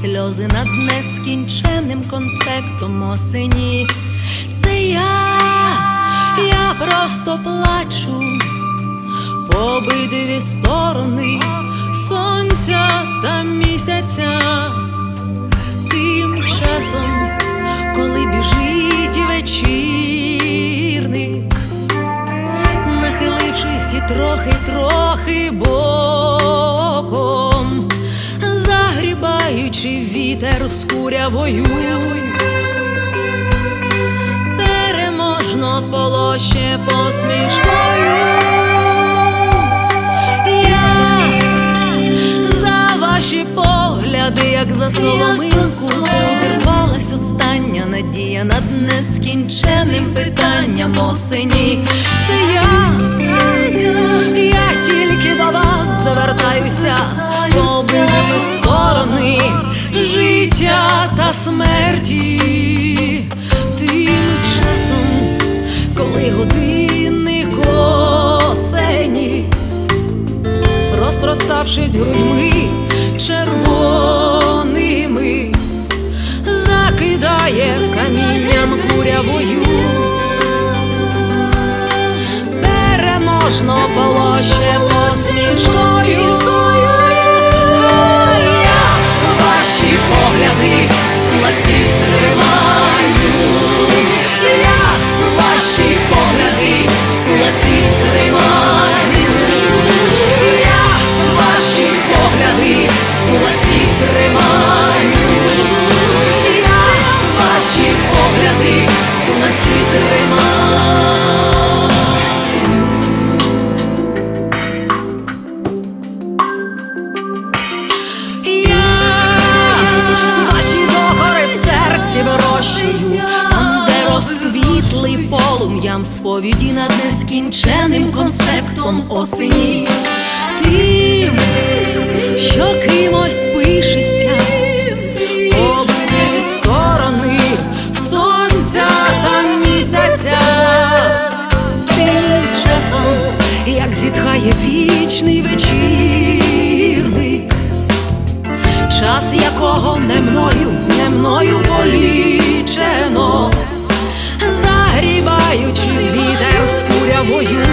сльози над нескінченним конспектом осені. Це я, я просто плачу по обидві сторони сонця та місяця. Тим часом, коли біжить загрібаючи вітер з курявою, переможно полоще посмішкою. Я за ваші погляди, як за соломинку, де обірвалась остання надія над нескінченним питанням осені. Життя та смерті. Тим часом, коли годинник осені розпроставшись грудьми червоними, полум'ям сповіді над нескінченим конспектом осені, тим, що кимось пишеться, обидві сторони сонця та місяця, тим часом, як зітхає вічний вечірник час якого не мною, не мною політ. Палаючи вітер з курявою.